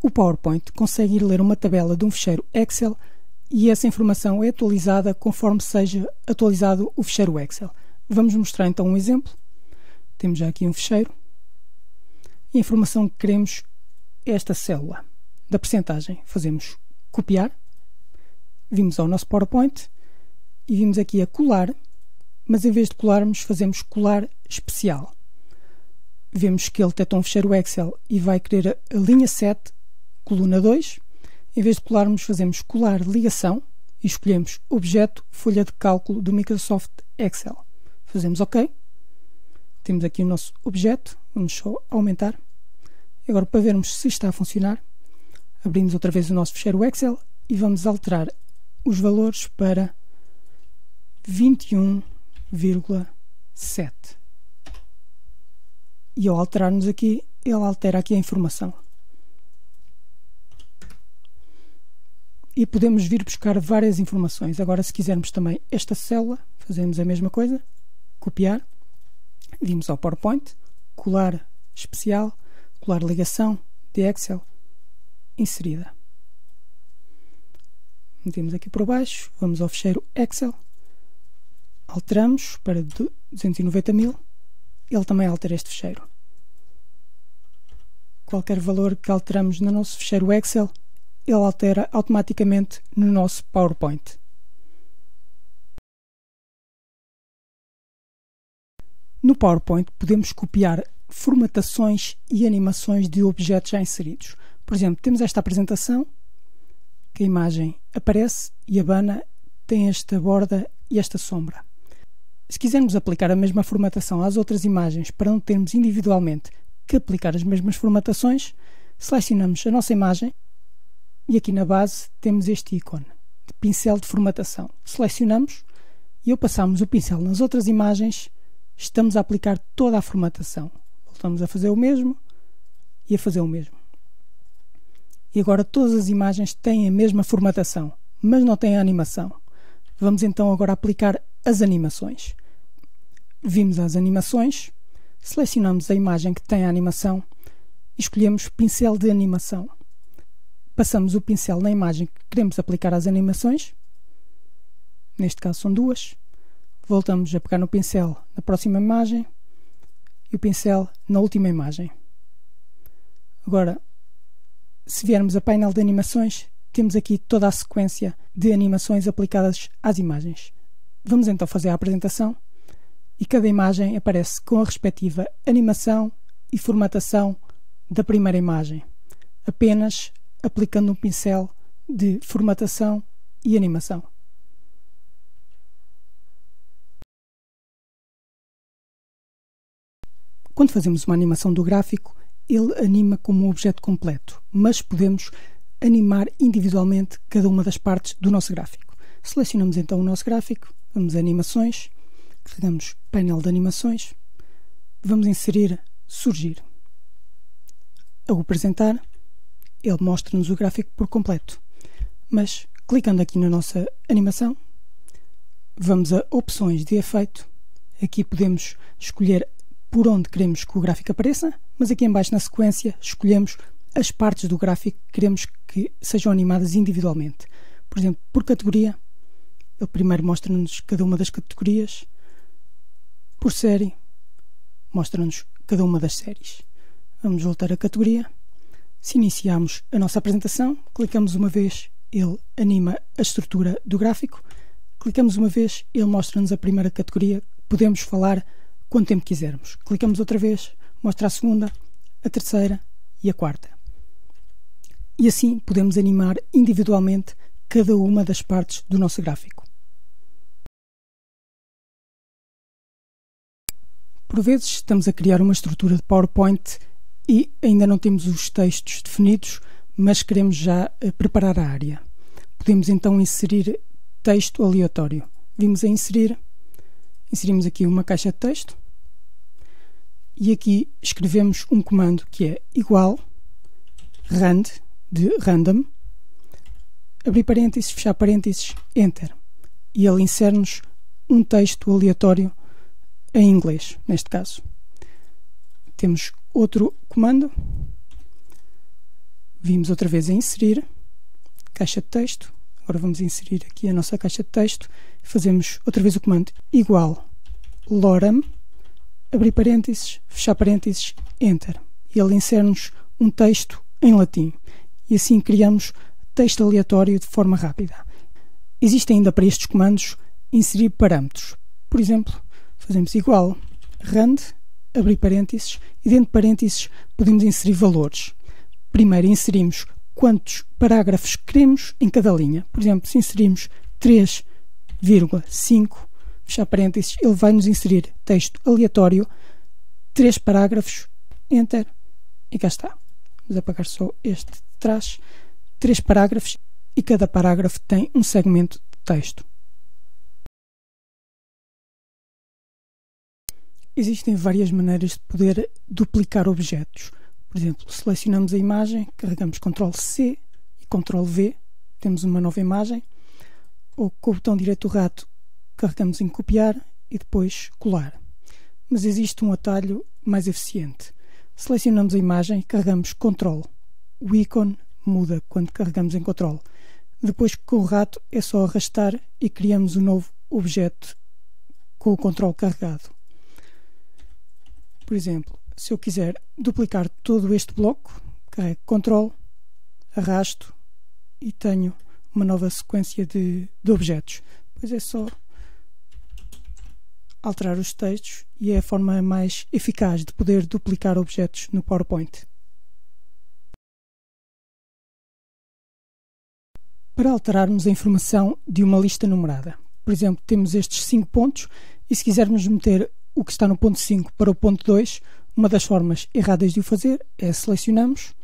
o PowerPoint consegue ir ler uma tabela de um ficheiro Excel e essa informação é atualizada conforme seja atualizado o ficheiro Excel. Vamos mostrar então um exemplo. Temos já aqui um ficheiro. E a informação que queremos é esta célula da percentagem. Fazemos copiar, vimos ao nosso PowerPoint e vimos aqui a colar, mas em vez de colarmos, fazemos colar especial. Vemos que ele detecta um ficheiro Excel e vai querer a linha 7, coluna 2. Em vez de colarmos, fazemos colar ligação e escolhemos objeto, folha de cálculo do Microsoft Excel. Fazemos OK. Temos aqui o nosso objeto, vamos só aumentar. Agora, para vermos se está a funcionar, abrimos outra vez o nosso ficheiro Excel e vamos alterar os valores para 21,7. E ao alterarmos aqui, ele altera aqui a informação. E podemos vir buscar várias informações. Agora, se quisermos também esta célula, fazemos a mesma coisa. Copiar. Vimos ao PowerPoint. Colar especial. Colar ligação de Excel. Inserida metemos aqui por baixo, vamos ao fecheiro Excel, alteramos para 290 mil, ele também altera este fecheiro. Qualquer valor que alteramos no nosso fecheiro Excel, ele altera automaticamente no nosso PowerPoint. No PowerPoint podemos copiar formatações e animações de objetos já inseridos. Por exemplo, temos esta apresentação que a imagem aparece e abana, tem esta borda e esta sombra. Se quisermos aplicar a mesma formatação às outras imagens para não termos individualmente que aplicar as mesmas formatações, selecionamos a nossa imagem e aqui na base temos este ícone de pincel de formatação. Selecionamos e ao passarmos o pincel nas outras imagens, estamos a aplicar toda a formatação. Voltamos a fazer o mesmo e a fazer o mesmo e agora todas as imagens têm a mesma formatação, mas não têm a animação. Vamos então agora aplicar as animações. Vimos as animações, selecionamos a imagem que tem a animação e escolhemos pincel de animação. Passamos o pincel na imagem que queremos aplicar as animações. Neste caso são duas. Voltamos a pegar no pincel na próxima imagem e o pincel na última imagem. Agora se viermos a painel de animações, temos aqui toda a sequência de animações aplicadas às imagens. Vamos então fazer a apresentação e cada imagem aparece com a respectiva animação e formatação da primeira imagem, apenas aplicando um pincel de formatação e animação. Quando fazemos uma animação do gráfico, ele anima como um objeto completo, mas podemos animar individualmente cada uma das partes do nosso gráfico. Selecionamos então o nosso gráfico, vamos a animações, carregamos painel de animações, vamos inserir surgir. Ao apresentar, ele mostra-nos o gráfico por completo. Mas clicando aqui na nossa animação, vamos a opções de efeito. Aqui podemos escolher por onde queremos que o gráfico apareça, mas aqui embaixo na sequência escolhemos as partes do gráfico que queremos que sejam animadas individualmente. Por exemplo, por categoria, ele primeiro mostra-nos cada uma das categorias, por série, mostra-nos cada uma das séries. Vamos voltar à categoria. Se iniciarmos a nossa apresentação, clicamos uma vez, ele anima a estrutura do gráfico. Clicamos uma vez, ele mostra-nos a primeira categoria. Podemos falar quanto tempo quisermos. Clicamos outra vez, mostra a segunda, a terceira e a quarta. E assim podemos animar individualmente cada uma das partes do nosso gráfico. Por vezes estamos a criar uma estrutura de PowerPoint e ainda não temos os textos definidos, mas queremos já eh, preparar a área. Podemos então inserir texto aleatório. Vimos a inserir Inserimos aqui uma caixa de texto e aqui escrevemos um comando que é igual rand de random abrir parênteses, fechar parênteses, enter e ele insere-nos um texto aleatório em inglês, neste caso. Temos outro comando Vimos outra vez a inserir, caixa de texto. Agora vamos inserir aqui a nossa caixa de texto. Fazemos outra vez o comando igual lorem, abrir parênteses, fechar parênteses, enter. E ele insere-nos um texto em latim. E assim criamos texto aleatório de forma rápida. Existe ainda para estes comandos inserir parâmetros. Por exemplo, fazemos igual rand, abrir parênteses, e dentro de parênteses podemos inserir valores. Primeiro inserimos quantos parágrafos queremos em cada linha. Por exemplo, se inserirmos 3,5, fechar parênteses, ele vai nos inserir texto aleatório, três parágrafos, enter, e cá está. Vamos apagar só este de trás. Três parágrafos e cada parágrafo tem um segmento de texto. Existem várias maneiras de poder duplicar objetos. Por exemplo, selecionamos a imagem, carregamos Ctrl C e Ctrl V, temos uma nova imagem, ou com o botão direito do rato carregamos em copiar e depois colar. Mas existe um atalho mais eficiente. Selecionamos a imagem e carregamos Ctrl. O ícone muda quando carregamos em Ctrl. Depois, com o rato, é só arrastar e criamos um novo objeto com o Ctrl carregado. Por exemplo, se eu quiser duplicar todo este bloco, carrego Ctrl, arrasto e tenho uma nova sequência de, de objetos. Depois é só alterar os textos e é a forma mais eficaz de poder duplicar objetos no PowerPoint. Para alterarmos a informação de uma lista numerada, por exemplo, temos estes 5 pontos e se quisermos meter o que está no ponto 5 para o ponto 2, uma das formas erradas de o fazer é selecionamos,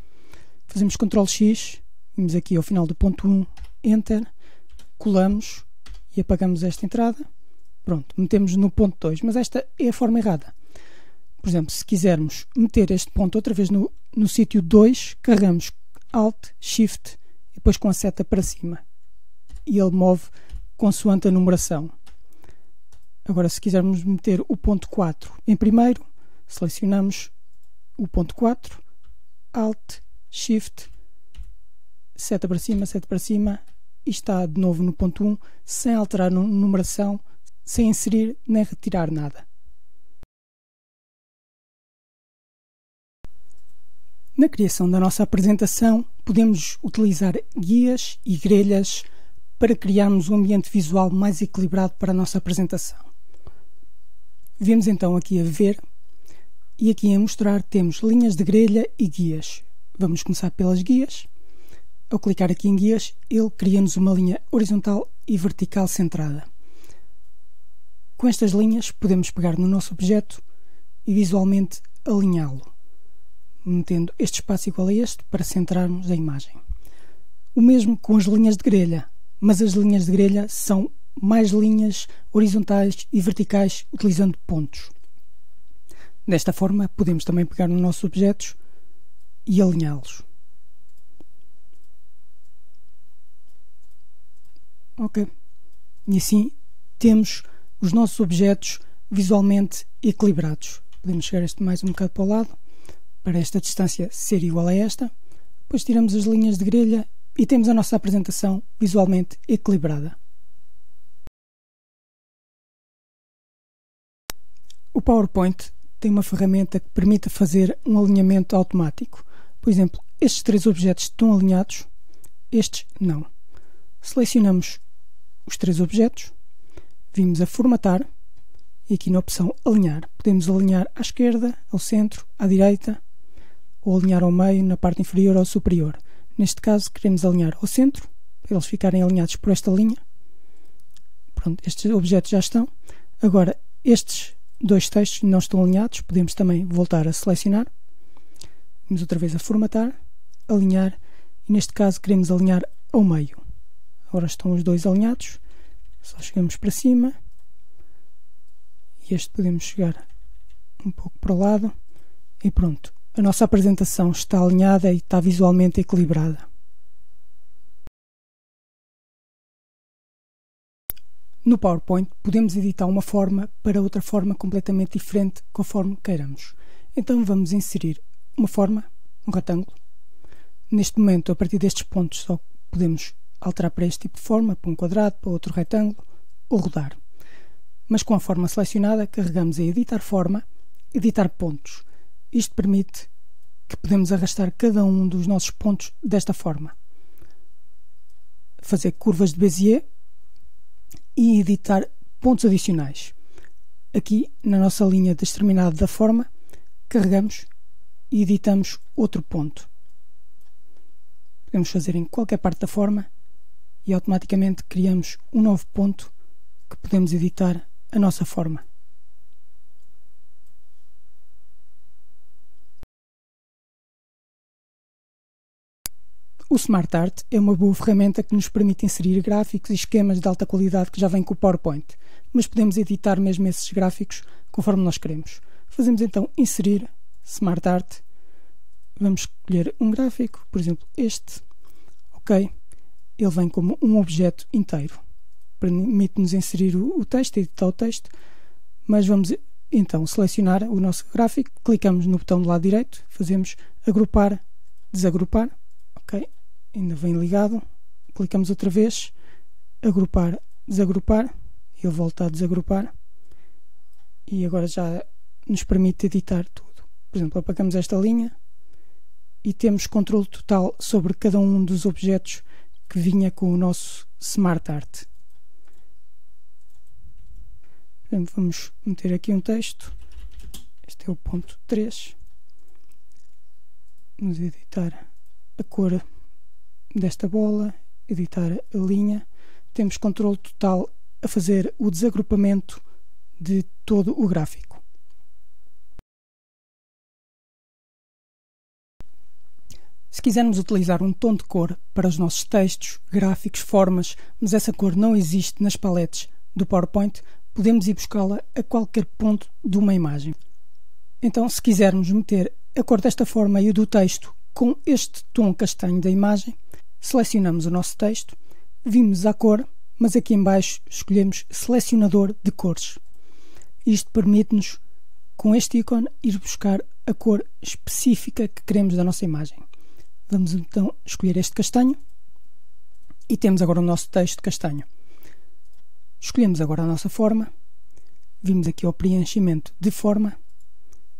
fazemos Ctrl X, vimos aqui ao final do ponto 1, Enter, colamos e apagamos esta entrada Pronto, metemos no ponto 2, mas esta é a forma errada. Por exemplo, se quisermos meter este ponto outra vez no, no sítio 2, carregamos Alt, Shift e depois com a seta para cima. E ele move consoante a numeração. Agora, se quisermos meter o ponto 4 em primeiro, selecionamos o ponto 4, Alt, Shift, seta para cima, seta para cima, e está de novo no ponto 1, sem alterar numeração sem inserir nem retirar nada. Na criação da nossa apresentação, podemos utilizar guias e grelhas para criarmos um ambiente visual mais equilibrado para a nossa apresentação. Vemos então aqui a ver e aqui a mostrar temos linhas de grelha e guias. Vamos começar pelas guias. Ao clicar aqui em guias, ele cria-nos uma linha horizontal e vertical centrada. Com estas linhas podemos pegar no nosso objeto e visualmente alinhá-lo, metendo este espaço igual a este para centrarmos a imagem. O mesmo com as linhas de grelha, mas as linhas de grelha são mais linhas horizontais e verticais utilizando pontos. Desta forma, podemos também pegar nos nossos objetos e alinhá-los. Ok. E assim temos os nossos objetos visualmente equilibrados. Podemos chegar este mais um bocado para o lado, para esta distância ser igual a esta. Depois tiramos as linhas de grelha e temos a nossa apresentação visualmente equilibrada. O PowerPoint tem uma ferramenta que permite fazer um alinhamento automático. Por exemplo, estes três objetos estão alinhados, estes não. Selecionamos os três objetos, vimos a formatar e aqui na opção alinhar. Podemos alinhar à esquerda, ao centro, à direita ou alinhar ao meio, na parte inferior ou superior. Neste caso queremos alinhar ao centro, para eles ficarem alinhados por esta linha. Pronto, estes objetos já estão. Agora, estes dois textos não estão alinhados, podemos também voltar a selecionar. Vamos outra vez a formatar, alinhar e neste caso queremos alinhar ao meio. Agora estão os dois alinhados só chegamos para cima e este podemos chegar um pouco para o lado e pronto. A nossa apresentação está alinhada e está visualmente equilibrada. No PowerPoint podemos editar uma forma para outra forma completamente diferente conforme queiramos. Então vamos inserir uma forma, um retângulo. Neste momento, a partir destes pontos, só podemos alterar para este tipo de forma, para um quadrado, para outro retângulo, ou rodar. Mas com a forma selecionada, carregamos em Editar Forma, Editar Pontos. Isto permite que podemos arrastar cada um dos nossos pontos desta forma. Fazer curvas de Bezier e editar pontos adicionais. Aqui, na nossa linha de exterminado da forma, carregamos e editamos outro ponto. Podemos fazer em qualquer parte da forma e automaticamente criamos um novo ponto que podemos editar a nossa forma. O SmartArt é uma boa ferramenta que nos permite inserir gráficos e esquemas de alta qualidade que já vêm com o PowerPoint, mas podemos editar mesmo esses gráficos conforme nós queremos. Fazemos então inserir SmartArt, vamos escolher um gráfico, por exemplo este, ok, ele vem como um objeto inteiro, permite-nos inserir o, texto, editar o texto, mas vamos então selecionar o nosso gráfico, clicamos no botão do lado direito, fazemos agrupar, desagrupar, ok, ainda vem ligado, clicamos outra vez, agrupar, desagrupar, ele volta a desagrupar e agora já nos permite editar tudo. Por exemplo, apagamos esta linha e temos controle total sobre cada um dos objetos que vinha com o nosso Smart Art. Vamos meter aqui um texto. Este é o ponto 3. Vamos editar a cor desta bola, editar a linha. Temos controle total a fazer o desagrupamento de todo o gráfico. Se quisermos utilizar um tom de cor para os nossos textos, gráficos, formas, mas essa cor não existe nas paletes do PowerPoint, podemos ir buscá-la a qualquer ponto de uma imagem. Então, se quisermos meter a cor desta forma e o do texto com este tom castanho da imagem, selecionamos o nosso texto, vimos a cor, mas aqui embaixo escolhemos selecionador de cores. Isto permite-nos, com este ícone, ir buscar a cor específica que queremos da nossa imagem. Vamos então escolher este castanho e temos agora o nosso texto castanho. Escolhemos agora a nossa forma, vimos aqui ao preenchimento de forma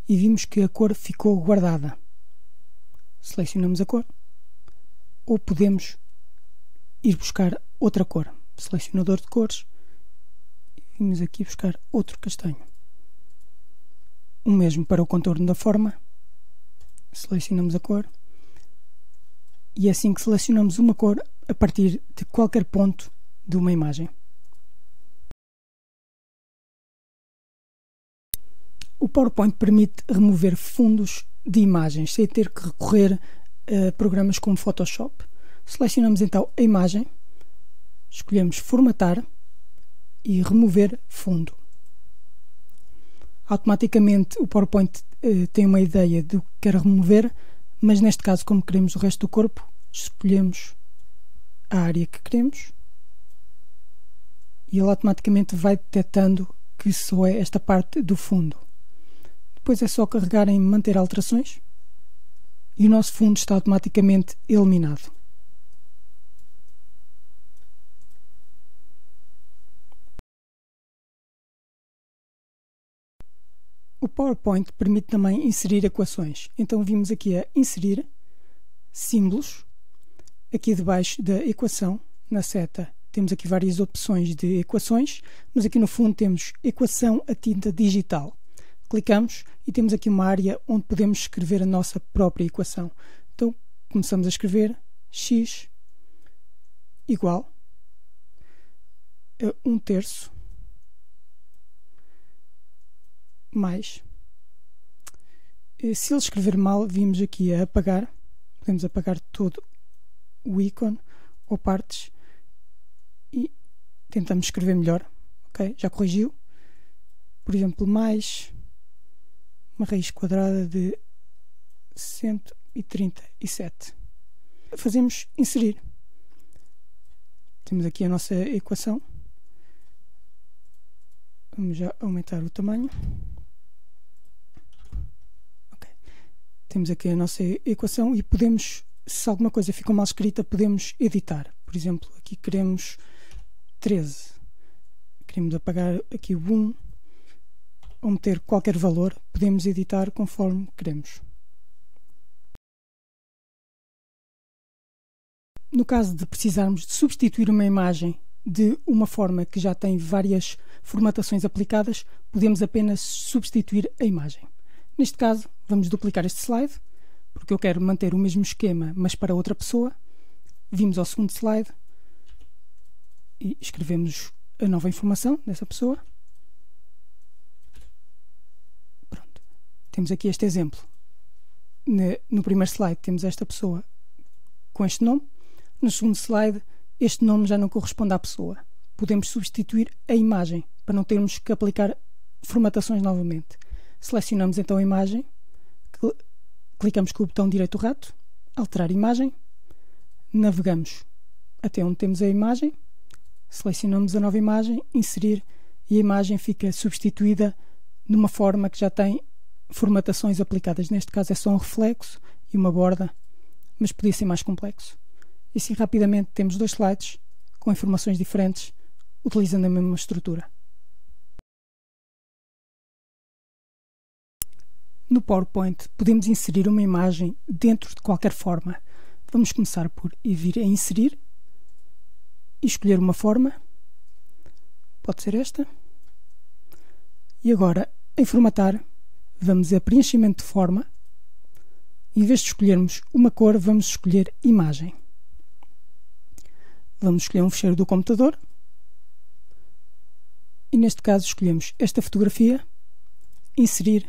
e vimos que a cor ficou guardada selecionamos a cor ou podemos ir buscar outra cor. Selecionador de cores vimos aqui buscar outro castanho. O mesmo para o contorno da forma. Selecionamos a cor e é assim que selecionamos uma cor a partir de qualquer ponto de uma imagem. O PowerPoint permite remover fundos de imagens sem ter que recorrer a programas como Photoshop. Selecionamos então a imagem, escolhemos formatar e remover fundo. Automaticamente o PowerPoint eh, tem uma ideia do que quer remover, mas neste caso, como queremos o resto do corpo, escolhemos a área que queremos e ele automaticamente vai detectando que só é esta parte do fundo. Depois é só carregar em manter alterações e o nosso fundo está automaticamente eliminado. O PowerPoint permite também inserir equações. Então vimos aqui a inserir símbolos. Aqui debaixo da equação, na seta, temos aqui várias opções de equações, mas aqui no fundo temos equação a tinta digital clicamos e temos aqui uma área onde podemos escrever a nossa própria equação. Então começamos a escrever x igual a 1 terço mais. Se ele escrever mal, vimos aqui a apagar. Podemos apagar todo o ícone ou partes e tentamos escrever melhor. Ok? Já corrigiu. Por exemplo, mais uma raiz quadrada de 137. Fazemos inserir. Temos aqui a nossa equação. Vamos já aumentar o tamanho. Okay. Temos aqui a nossa equação e podemos se alguma coisa ficou mal escrita, podemos editar. Por exemplo, aqui queremos 13. Queremos apagar aqui o 1 ou meter qualquer valor, podemos editar conforme queremos. No caso de precisarmos de substituir uma imagem de uma forma que já tem várias formatações aplicadas, podemos apenas substituir a imagem. Neste caso, vamos duplicar este slide, porque eu quero manter o mesmo esquema, mas para outra pessoa. Vimos ao segundo slide e escrevemos a nova informação dessa pessoa. Temos aqui este exemplo. No primeiro slide temos esta pessoa com este nome no segundo slide, este nome já não corresponde à pessoa. Podemos substituir a imagem para não termos que aplicar formatações novamente. Selecionamos então a imagem, clicamos com o botão direito do rato, alterar imagem, navegamos até onde temos a imagem, selecionamos a nova imagem, inserir e a imagem fica substituída numa forma que já tem formatações aplicadas. Neste caso é só um reflexo e uma borda, mas podia ser mais complexo. E assim rapidamente temos dois slides com informações diferentes, utilizando a mesma estrutura. No PowerPoint podemos inserir uma imagem dentro de qualquer forma. Vamos começar por ir vir a inserir e escolher uma forma. Pode ser esta. E agora, em formatar, vamos a preenchimento de forma. Em vez de escolhermos uma cor, vamos escolher imagem. Vamos escolher um fecheiro do computador e neste caso escolhemos esta fotografia, inserir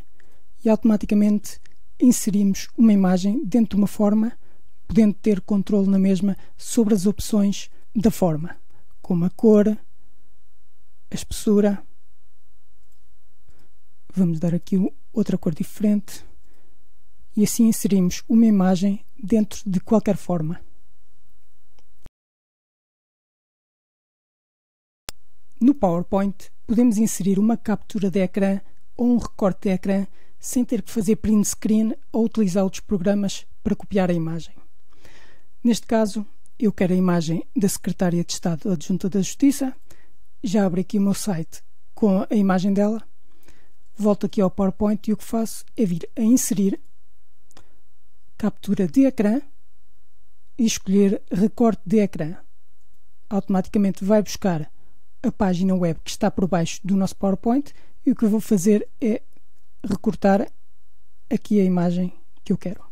e automaticamente inserimos uma imagem dentro de uma forma, podendo ter controle na mesma sobre as opções da forma, como a cor, a espessura. Vamos dar aqui outra cor diferente e assim inserimos uma imagem dentro de qualquer forma. No PowerPoint, podemos inserir uma captura de ecrã ou um recorte de ecrã sem ter que fazer print screen ou utilizar outros programas para copiar a imagem. Neste caso, eu quero a imagem da Secretária de Estado Adjunta da Justiça. Já abro aqui o meu site com a imagem dela. Volto aqui ao PowerPoint e o que faço é vir a inserir captura de ecrã e escolher recorte de ecrã. Automaticamente vai buscar a página web que está por baixo do nosso PowerPoint e o que eu vou fazer é recortar aqui a imagem que eu quero.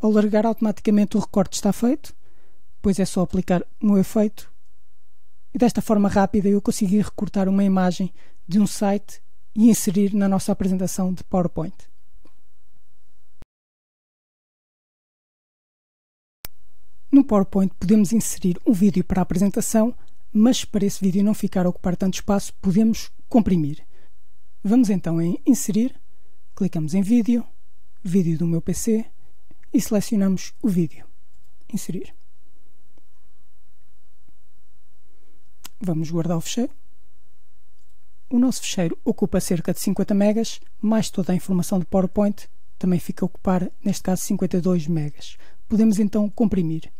Ao largar automaticamente o recorte está feito, depois é só aplicar no efeito e desta forma rápida eu consegui recortar uma imagem de um site e inserir na nossa apresentação de PowerPoint. No PowerPoint podemos inserir um vídeo para a apresentação mas para esse vídeo não ficar a ocupar tanto espaço, podemos comprimir. Vamos então em Inserir, clicamos em Vídeo, Vídeo do meu PC e selecionamos o vídeo. Inserir. Vamos guardar o fecheiro. O nosso fecheiro ocupa cerca de 50 megas, mais toda a informação do PowerPoint também fica a ocupar, neste caso, 52 megas. Podemos então comprimir.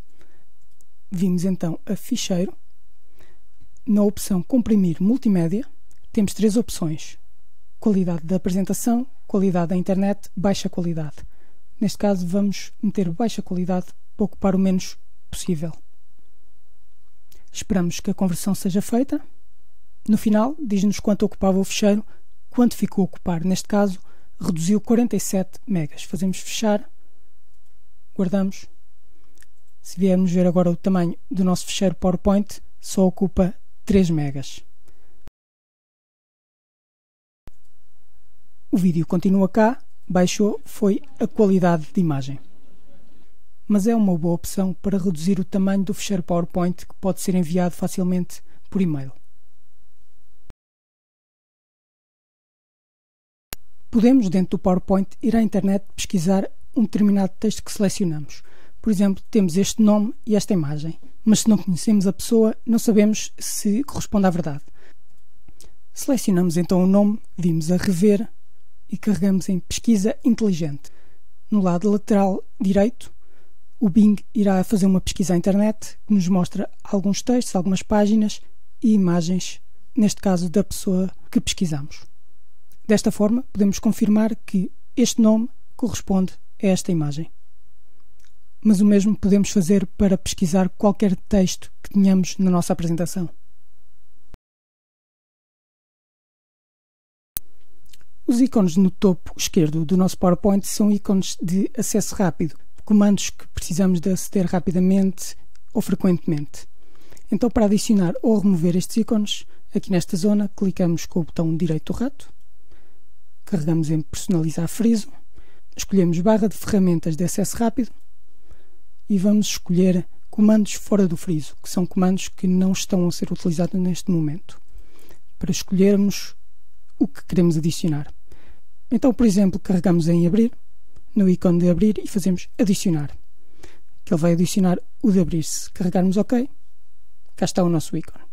Vimos então a Ficheiro, na opção Comprimir Multimédia, temos três opções: qualidade da apresentação, qualidade da internet, baixa qualidade. Neste caso, vamos meter baixa qualidade para ocupar o menos possível. Esperamos que a conversão seja feita. No final, diz-nos quanto ocupava o fecheiro, quanto ficou a ocupar. Neste caso, reduziu 47 megas. Fazemos fechar, guardamos. Se viermos ver agora o tamanho do nosso fecheiro PowerPoint, só ocupa 3 megas. O vídeo continua cá, baixou, foi a qualidade de imagem. Mas é uma boa opção para reduzir o tamanho do fecheiro PowerPoint que pode ser enviado facilmente por e-mail. Podemos, dentro do PowerPoint, ir à internet pesquisar um determinado texto que selecionamos. Por exemplo, temos este nome e esta imagem mas se não conhecemos a pessoa, não sabemos se corresponde à verdade. Selecionamos então o nome, vimos a rever e carregamos em Pesquisa Inteligente. No lado lateral direito, o Bing irá fazer uma pesquisa à internet que nos mostra alguns textos, algumas páginas e imagens, neste caso da pessoa que pesquisamos. Desta forma, podemos confirmar que este nome corresponde a esta imagem. Mas o mesmo podemos fazer para pesquisar qualquer texto que tenhamos na nossa apresentação. Os ícones no topo esquerdo do nosso PowerPoint são ícones de acesso rápido, comandos que precisamos de aceder rapidamente ou frequentemente. Então, para adicionar ou remover estes ícones, aqui nesta zona, clicamos com o botão direito do rato, carregamos em personalizar friso, escolhemos barra de ferramentas de acesso rápido e vamos escolher comandos fora do friso, que são comandos que não estão a ser utilizados neste momento, para escolhermos o que queremos adicionar. Então, por exemplo, carregamos em abrir, no ícone de abrir e fazemos adicionar, que ele vai adicionar o de abrir. Se carregarmos OK, cá está o nosso ícone.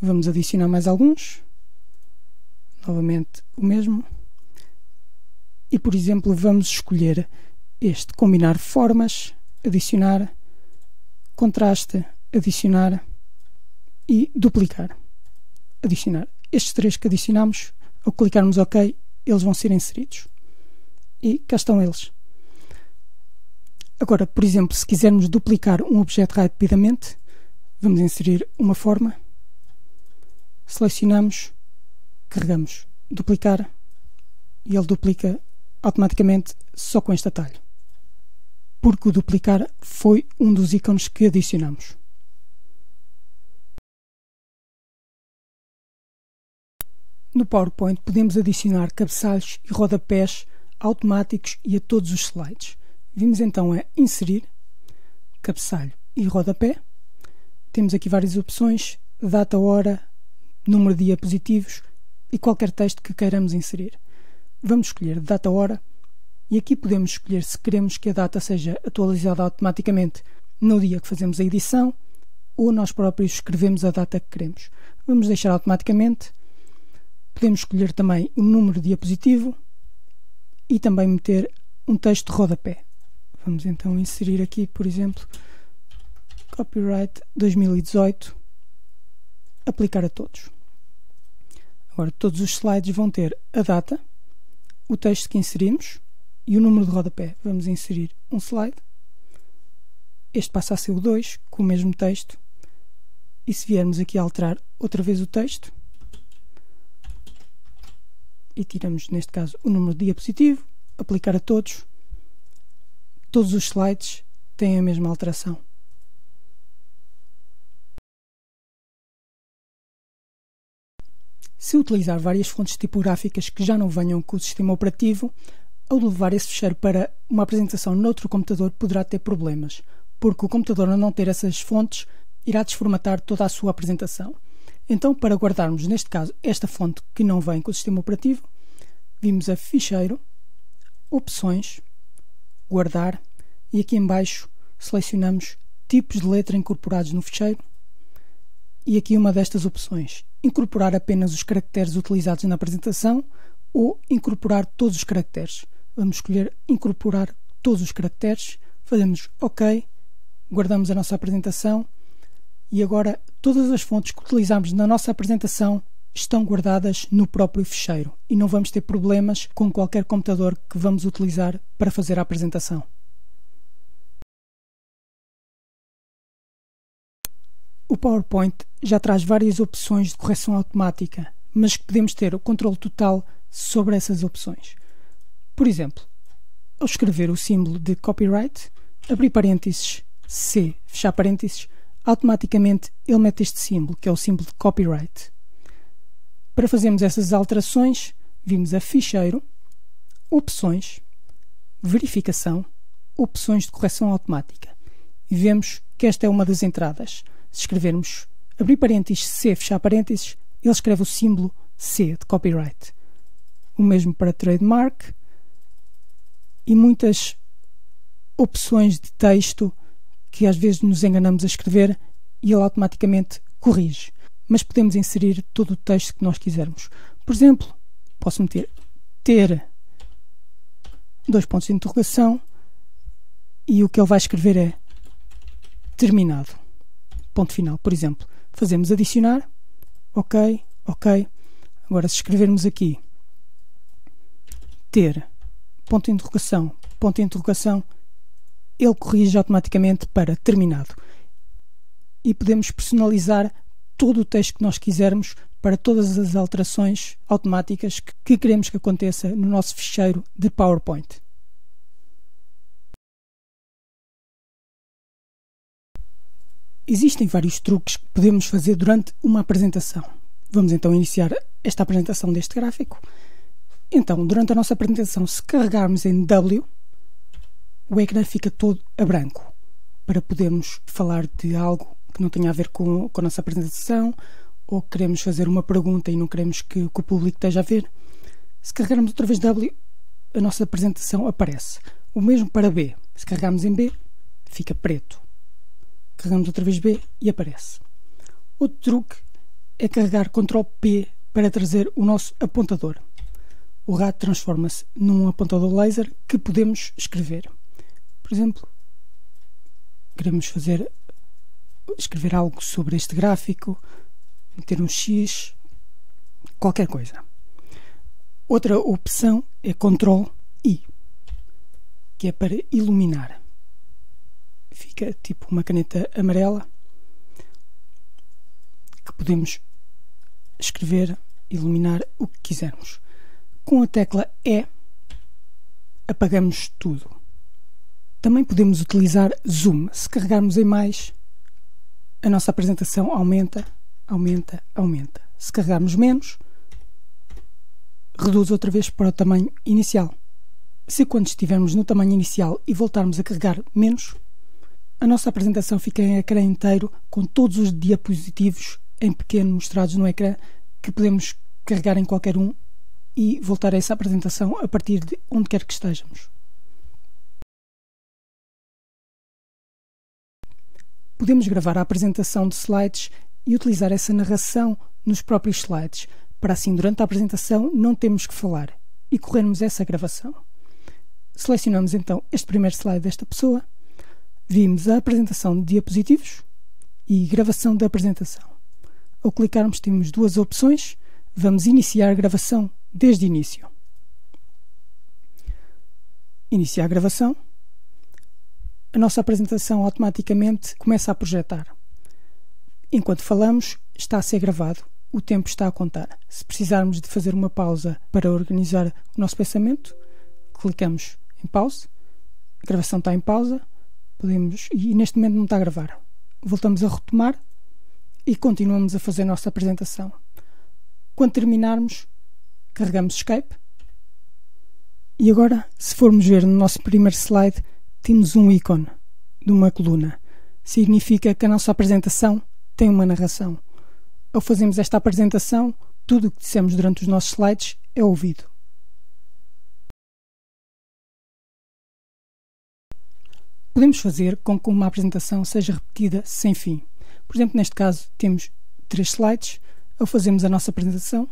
Vamos adicionar mais alguns, novamente o mesmo, e por exemplo, vamos escolher este combinar formas, adicionar, contraste, adicionar e duplicar. Adicionar. Estes três que adicionamos, ao clicarmos OK, eles vão ser inseridos. E cá estão eles. Agora, por exemplo, se quisermos duplicar um objeto rapidamente, vamos inserir uma forma, selecionamos, carregamos duplicar e ele duplica automaticamente só com este atalho. Porque o duplicar foi um dos ícones que adicionamos. No PowerPoint podemos adicionar cabeçalhos e rodapés automáticos e a todos os slides. Vimos então a inserir cabeçalho e rodapé. Temos aqui várias opções, data, hora, número de diapositivos e qualquer texto que queiramos inserir. Vamos escolher data, hora e aqui podemos escolher se queremos que a data seja atualizada automaticamente no dia que fazemos a edição ou nós próprios escrevemos a data que queremos. Vamos deixar automaticamente Podemos escolher também o número de diapositivo e também meter um texto de rodapé. Vamos então inserir aqui, por exemplo, Copyright 2018, aplicar a todos. Agora, todos os slides vão ter a data, o texto que inserimos e o número de rodapé. Vamos inserir um slide. Este passa a ser o 2, com o mesmo texto. E se viermos aqui alterar outra vez o texto, e tiramos, neste caso, o número de diapositivo, aplicar a todos. Todos os slides têm a mesma alteração. Se utilizar várias fontes tipográficas que já não venham com o sistema operativo, ao levar esse fecheiro para uma apresentação noutro computador poderá ter problemas, porque o computador, ao não ter essas fontes, irá desformatar toda a sua apresentação. Então, para guardarmos, neste caso, esta fonte que não vem com o sistema operativo, vimos a Ficheiro, Opções, Guardar e aqui embaixo selecionamos Tipos de letra incorporados no ficheiro e aqui uma destas opções, incorporar apenas os caracteres utilizados na apresentação ou incorporar todos os caracteres. Vamos escolher incorporar todos os caracteres, fazemos OK, guardamos a nossa apresentação e agora todas as fontes que utilizamos na nossa apresentação estão guardadas no próprio ficheiro e não vamos ter problemas com qualquer computador que vamos utilizar para fazer a apresentação. O PowerPoint já traz várias opções de correção automática, mas que podemos ter o controle total sobre essas opções. Por exemplo, ao escrever o símbolo de copyright, abrir parênteses C, fechar parênteses, automaticamente ele mete este símbolo, que é o símbolo de copyright. Para fazermos essas alterações, vimos a Ficheiro, Opções, Verificação, Opções de correção automática. E vemos que esta é uma das entradas. Se escrevermos abrir parênteses C, fechar parênteses, ele escreve o símbolo C de copyright. O mesmo para trademark e muitas opções de texto que às vezes nos enganamos a escrever e ele automaticamente corrige. Mas podemos inserir todo o texto que nós quisermos. Por exemplo, posso meter ter dois pontos de interrogação e o que ele vai escrever é terminado. Ponto final. Por exemplo, fazemos adicionar, ok, ok. Agora, se escrevermos aqui ter, ponto de interrogação, ponto de interrogação, ele corrige automaticamente para terminado. E podemos personalizar todo o texto que nós quisermos para todas as alterações automáticas que queremos que aconteça no nosso ficheiro de PowerPoint. Existem vários truques que podemos fazer durante uma apresentação. Vamos então iniciar esta apresentação deste gráfico. Então, durante a nossa apresentação, se carregarmos em W, o ecrã fica todo a branco para podermos falar de algo que não tenha a ver com, com a nossa apresentação ou queremos fazer uma pergunta e não queremos que, que o público esteja a ver. Se carregarmos outra vez W, a nossa apresentação aparece. O mesmo para B. Se carregarmos em B, fica preto. Carregamos outra vez B e aparece. Outro truque é carregar Ctrl P para trazer o nosso apontador. O rato transforma-se num apontador laser que podemos escrever. Por exemplo, queremos fazer escrever algo sobre este gráfico, meter um X, qualquer coisa. Outra opção é Ctrl I, que é para iluminar fica tipo uma caneta amarela que podemos escrever, iluminar o que quisermos. Com a tecla E apagamos tudo. Também podemos utilizar zoom. Se carregarmos em mais, a nossa apresentação aumenta, aumenta, aumenta. Se carregarmos menos, reduz outra vez para o tamanho inicial. Se quando estivermos no tamanho inicial e voltarmos a carregar menos, a nossa apresentação fica em ecrã inteiro, com todos os diapositivos em pequeno mostrados no ecrã, que podemos carregar em qualquer um e voltar a essa apresentação a partir de onde quer que estejamos. Podemos gravar a apresentação de slides e utilizar essa narração nos próprios slides, para assim, durante a apresentação, não termos que falar e corrermos essa gravação. Selecionamos então este primeiro slide desta pessoa vimos a apresentação de diapositivos e gravação da apresentação. Ao clicarmos, temos duas opções. Vamos iniciar a gravação desde início. Iniciar a gravação. A nossa apresentação automaticamente começa a projetar. Enquanto falamos, está a ser gravado. O tempo está a contar. Se precisarmos de fazer uma pausa para organizar o nosso pensamento, clicamos em pause. A gravação está em pausa podemos e neste momento não está a gravar. Voltamos a retomar e continuamos a fazer a nossa apresentação. Quando terminarmos, carregamos Escape. E agora, se formos ver no nosso primeiro slide, temos um ícone de uma coluna. Significa que a nossa apresentação tem uma narração. Ao fazermos esta apresentação, tudo o que dissemos durante os nossos slides é ouvido. Podemos fazer com que uma apresentação seja repetida sem fim. Por exemplo, neste caso, temos três slides. Ao fazermos a nossa apresentação,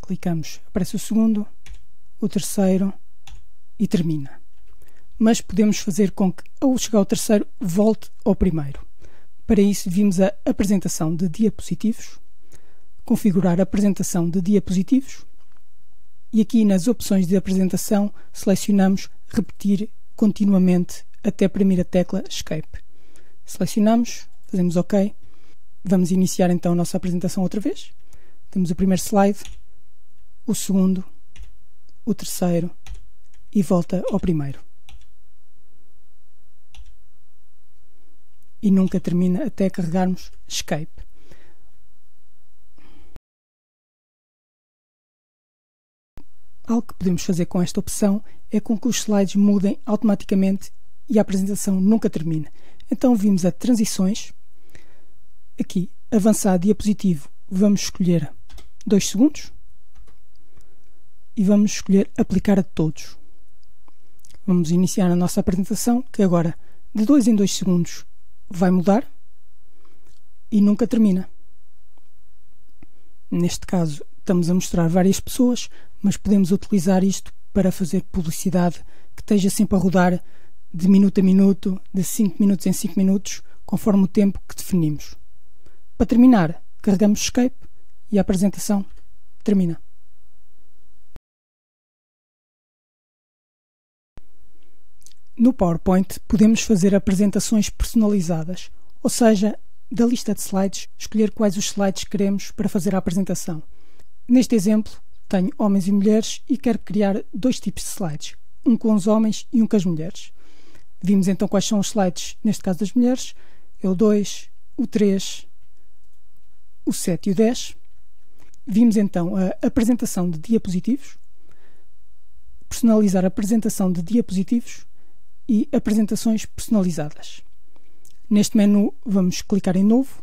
clicamos, aparece o segundo, o terceiro e termina. Mas podemos fazer com que, ao chegar ao terceiro, volte ao primeiro. Para isso, vimos a apresentação de diapositivos, configurar a apresentação de diapositivos e aqui nas opções de apresentação selecionamos repetir continuamente até a primeira tecla Escape. Selecionamos, fazemos OK. Vamos iniciar então a nossa apresentação outra vez. Temos o primeiro slide, o segundo, o terceiro e volta ao primeiro. E nunca termina até carregarmos Escape. Algo que podemos fazer com esta opção é com que os slides mudem automaticamente e a apresentação nunca termine. Então vimos a transições. Aqui, avançar diapositivo, vamos escolher 2 segundos e vamos escolher aplicar a todos. Vamos iniciar a nossa apresentação, que agora de 2 em 2 segundos vai mudar e nunca termina. Neste caso, estamos a mostrar várias pessoas, mas podemos utilizar isto para fazer publicidade que esteja sempre a rodar de minuto a minuto, de 5 minutos em 5 minutos, conforme o tempo que definimos. Para terminar, carregamos Escape e a apresentação termina. No PowerPoint podemos fazer apresentações personalizadas, ou seja, da lista de slides, escolher quais os slides queremos para fazer a apresentação. Neste exemplo, tenho homens e mulheres e quero criar dois tipos de slides, um com os homens e um com as mulheres. Vimos então quais são os slides, neste caso das mulheres, é o 2, o 3, o 7 e o 10. Vimos então a apresentação de diapositivos, personalizar a apresentação de diapositivos e apresentações personalizadas. Neste menu vamos clicar em novo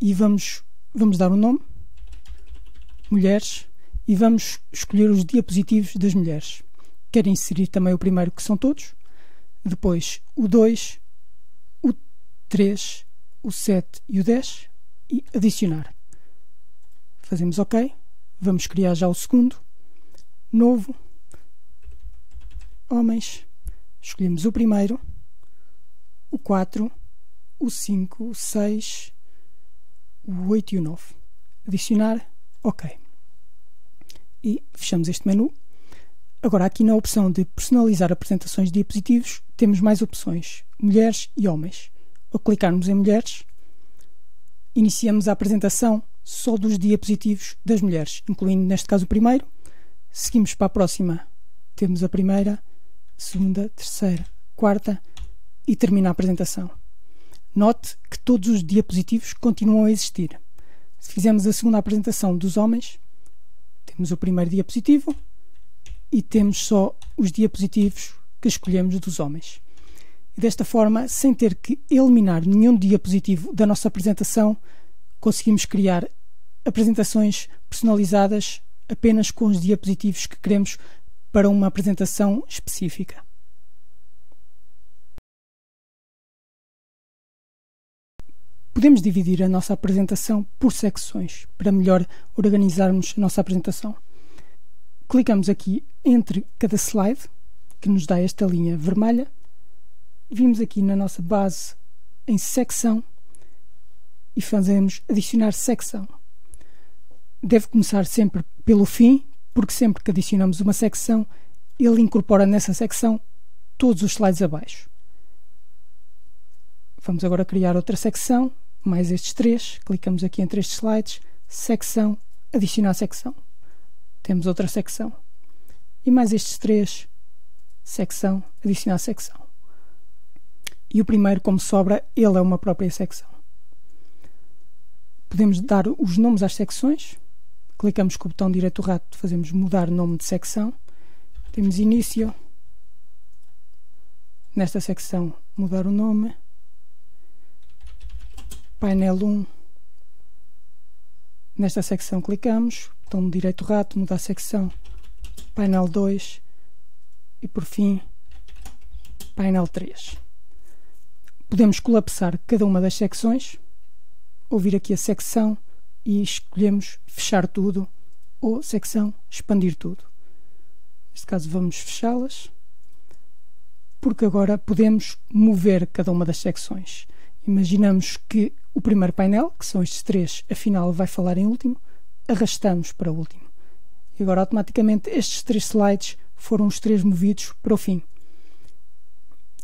e vamos, vamos dar um nome, mulheres, e vamos escolher os diapositivos das mulheres. Quero inserir também o primeiro que são todos, depois o 2, o 3, o 7 e o 10 e adicionar. Fazemos OK. Vamos criar já o segundo. Novo. Homens. Escolhemos o primeiro. O 4. O 5. O 6. O 8 e o 9. Adicionar. OK. E fechamos este menu. Agora, aqui na opção de personalizar apresentações de diapositivos, temos mais opções: mulheres e homens. Ao clicarmos em mulheres, iniciamos a apresentação só dos diapositivos das mulheres, incluindo neste caso o primeiro. Seguimos para a próxima. Temos a primeira, segunda, terceira, quarta e termina a apresentação. Note que todos os diapositivos continuam a existir. Se fizermos a segunda apresentação dos homens, temos o primeiro diapositivo e temos só os diapositivos que escolhemos dos homens. Desta forma, sem ter que eliminar nenhum diapositivo da nossa apresentação, conseguimos criar apresentações personalizadas apenas com os diapositivos que queremos para uma apresentação específica. Podemos dividir a nossa apresentação por secções para melhor organizarmos a nossa apresentação. Clicamos aqui entre cada slide, que nos dá esta linha vermelha. Vimos aqui na nossa base em secção e fazemos adicionar secção. Deve começar sempre pelo fim, porque sempre que adicionamos uma secção, ele incorpora nessa secção todos os slides abaixo. Vamos agora criar outra secção, mais estes três. Clicamos aqui entre estes slides, secção, adicionar secção temos outra secção. E mais estes três, secção, adicionar secção. E o primeiro, como sobra, ele é uma própria secção. Podemos dar os nomes às secções. Clicamos com o botão direito do rato, fazemos mudar nome de secção. Temos início. Nesta secção, mudar o nome. Painel 1. Nesta secção clicamos, botão direito rato, mudar a secção, painel 2 e por fim painel 3. Podemos colapsar cada uma das secções, ouvir aqui a secção e escolhemos fechar tudo ou secção expandir tudo. Neste caso vamos fechá-las porque agora podemos mover cada uma das secções. Imaginamos que o primeiro painel, que são estes três, afinal vai falar em último, arrastamos para o último. E agora automaticamente estes três slides foram os três movidos para o fim.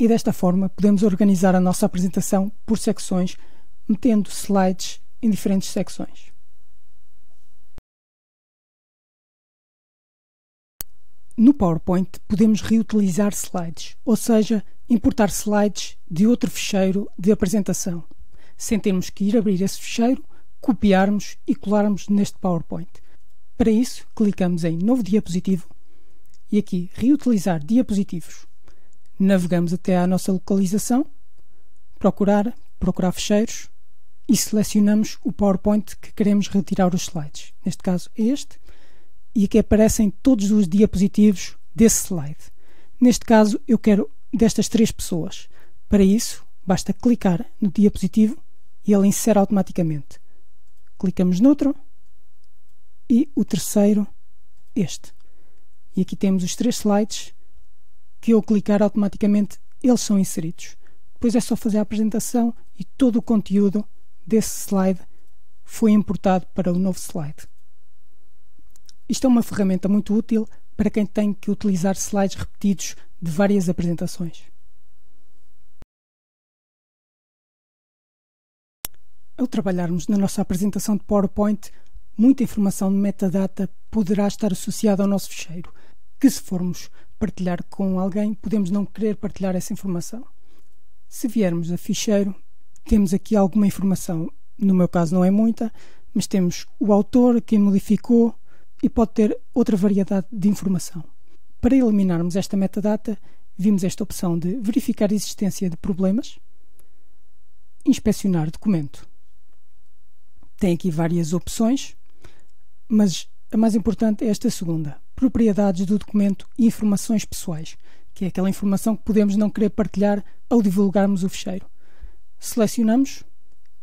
E desta forma podemos organizar a nossa apresentação por secções, metendo slides em diferentes secções. No PowerPoint podemos reutilizar slides, ou seja, importar slides de outro ficheiro de apresentação, sem termos que ir abrir esse ficheiro copiarmos e colarmos neste PowerPoint. Para isso, clicamos em Novo Diapositivo e aqui Reutilizar diapositivos. Navegamos até à nossa localização, procurar, procurar fecheiros e selecionamos o PowerPoint que queremos retirar os slides. Neste caso este. E aqui aparecem todos os diapositivos desse slide. Neste caso eu quero destas três pessoas. Para isso, basta clicar no diapositivo e ele insere automaticamente clicamos noutro e o terceiro este. E aqui temos os três slides que ao clicar automaticamente eles são inseridos. Depois é só fazer a apresentação e todo o conteúdo desse slide foi importado para o novo slide. Isto é uma ferramenta muito útil para quem tem que utilizar slides repetidos de várias apresentações. Ao trabalharmos na nossa apresentação de PowerPoint, muita informação de metadata poderá estar associada ao nosso fecheiro, que se formos partilhar com alguém, podemos não querer partilhar essa informação. Se viermos a ficheiro, temos aqui alguma informação. No meu caso não é muita, mas temos o autor, quem modificou e pode ter outra variedade de informação. Para eliminarmos esta metadata, vimos esta opção de verificar a existência de problemas, inspecionar documento. Tem aqui várias opções, mas a mais importante é esta segunda: propriedades do documento e informações pessoais, que é aquela informação que podemos não querer partilhar ao divulgarmos o fecheiro. Selecionamos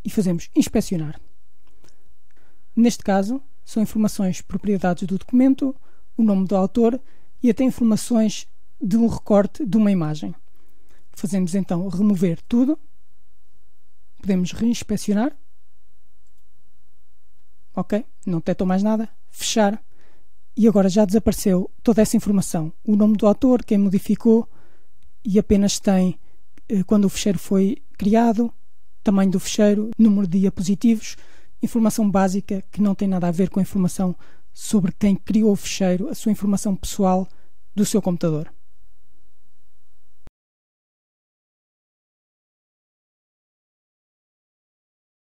e fazemos inspecionar. Neste caso, são informações propriedades do documento, o nome do autor e até informações de um recorte de uma imagem. Fazemos então remover tudo, podemos reinspecionar ok, não detectou mais nada, fechar e agora já desapareceu toda essa informação. O nome do autor, quem modificou e apenas tem eh, quando o fecheiro foi criado, tamanho do fecheiro, número de diapositivos, informação básica que não tem nada a ver com a informação sobre quem criou o fecheiro, a sua informação pessoal do seu computador.